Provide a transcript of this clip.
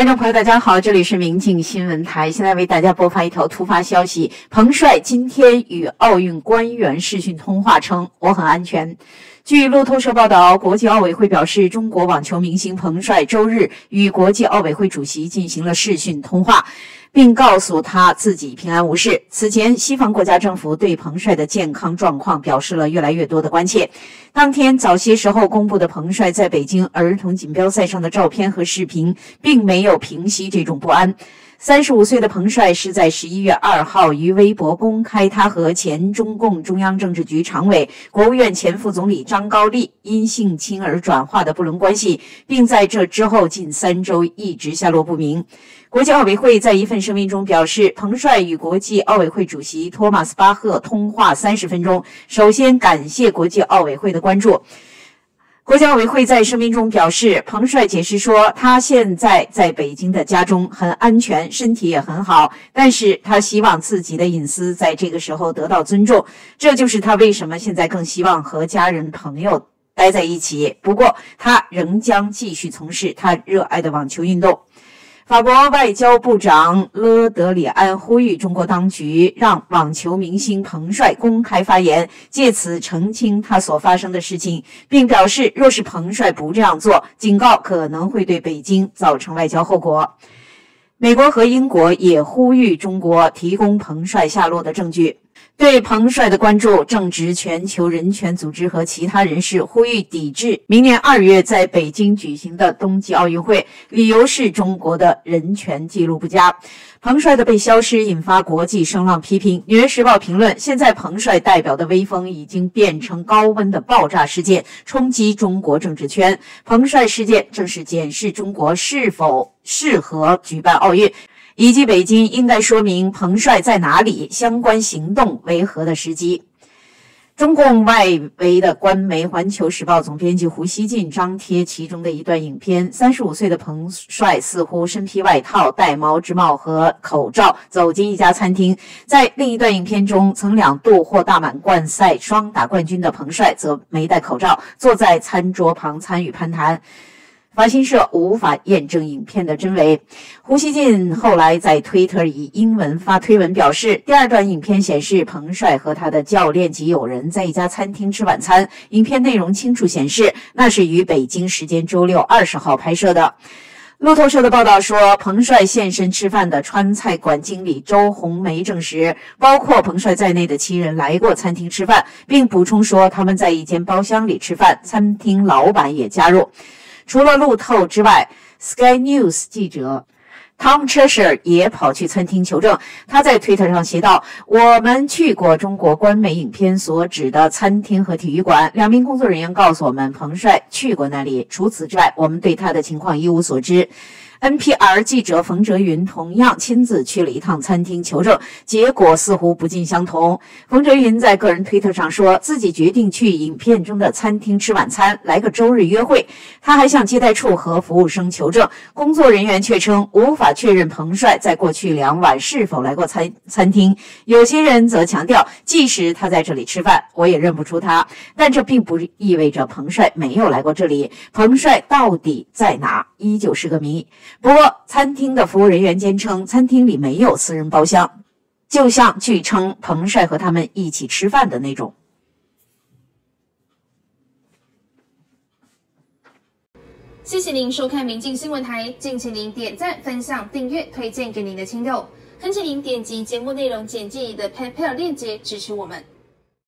观众朋友，大家好，这里是明镜新闻台，现在为大家播发一条突发消息：彭帅今天与奥运官员视讯通话，称我很安全。据路透社报道，国际奥委会表示，中国网球明星彭帅周日与国际奥委会主席进行了视讯通话，并告诉他自己平安无事。此前，西方国家政府对彭帅的健康状况表示了越来越多的关切。当天早些时候公布的彭帅在北京儿童锦标赛上的照片和视频，并没有平息这种不安。三十五岁的彭帅是在十一月二号于微博公开他和前中共中央政治局常委、国务院前副总理张高丽因性侵而转化的不伦关系，并在这之后近三周一直下落不明。国际奥委会在一份声明中表示，彭帅与国际奥委会主席托马斯巴赫通话三十分钟，首先感谢国际奥委会的关注。国家委会在声明中表示，彭帅解释说，他现在在北京的家中很安全，身体也很好，但是他希望自己的隐私在这个时候得到尊重，这就是他为什么现在更希望和家人朋友待在一起。不过，他仍将继续从事他热爱的网球运动。法国外交部长勒德里安呼吁中国当局让网球明星彭帅公开发言，借此澄清他所发生的事情，并表示，若是彭帅不这样做，警告可能会对北京造成外交后果。美国和英国也呼吁中国提供彭帅下落的证据。对彭帅的关注，正值全球人权组织和其他人士呼吁抵制明年二月在北京举行的冬季奥运会，理由是中国的人权记录不佳。彭帅的被消失引发国际声浪批评。《纽约时报》评论：现在彭帅代表的威风已经变成高温的爆炸事件，冲击中国政治圈。彭帅事件正是检视中国是否适合举办奥运。以及北京应该说明彭帅在哪里、相关行动为何的时机。中共外围的官媒《环球时报》总编辑胡锡进张贴其中的一段影片：三十五岁的彭帅似乎身披外套、戴毛织帽和口罩走进一家餐厅。在另一段影片中，曾两度获大满贯赛双打冠军的彭帅则没戴口罩，坐在餐桌旁参与攀谈。法新社无法验证影片的真伪。胡锡进后来在推特以英文发推文表示，第二段影片显示彭帅和他的教练及友人在一家餐厅吃晚餐。影片内容清楚显示，那是于北京时间周六二十号拍摄的。路透社的报道说，彭帅现身吃饭的川菜馆经理周红梅证实，包括彭帅在内的七人来过餐厅吃饭，并补充说他们在一间包厢里吃饭，餐厅老板也加入。除了路透之外，Sky News 记者 Tom Cheshire 也跑去餐厅求证。他在推特上写道：“我们去过中国官媒影片所指的餐厅和体育馆，两名工作人员告诉我们，彭帅去过那里。除此之外，我们对他的情况一无所知。” NPR 记者冯哲云同样亲自去了一趟餐厅求证，结果似乎不尽相同。冯哲云在个人推特上说自己决定去影片中的餐厅吃晚餐，来个周日约会。他还向接待处和服务生求证，工作人员却称无法确认彭帅在过去两晚是否来过餐餐厅。有些人则强调，即使他在这里吃饭，我也认不出他。但这并不意味着彭帅没有来过这里。彭帅到底在哪，依旧是个谜。不过，餐厅的服务人员坚称，餐厅里没有私人包厢，就像据称彭帅和他们一起吃饭的那种。谢谢您收看《明镜新闻台》，敬请您点赞、分享、订阅、推荐给您的亲友，恳请您点击节目内容简介里的 PayPal 链接支持我们。